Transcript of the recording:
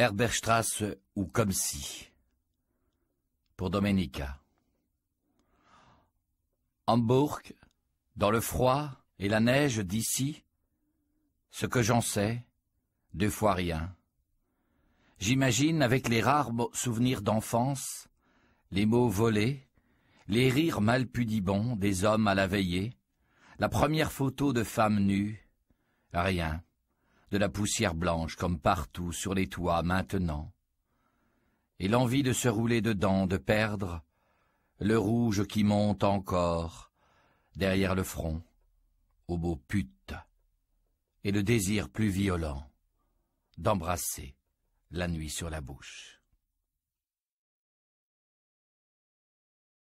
Herberstrasse ou comme si. Pour Domenica. Hambourg, dans le froid et la neige d'ici, ce que j'en sais, deux fois rien. J'imagine avec les rares souvenirs d'enfance, les mots volés, les rires mal pudibons des hommes à la veillée, la première photo de femme nue, rien, de la poussière blanche comme partout sur les toits maintenant, et l'envie de se rouler dedans, de perdre le rouge qui monte encore derrière le front, au beau pute, et le désir plus violent d'embrasser la nuit sur la bouche.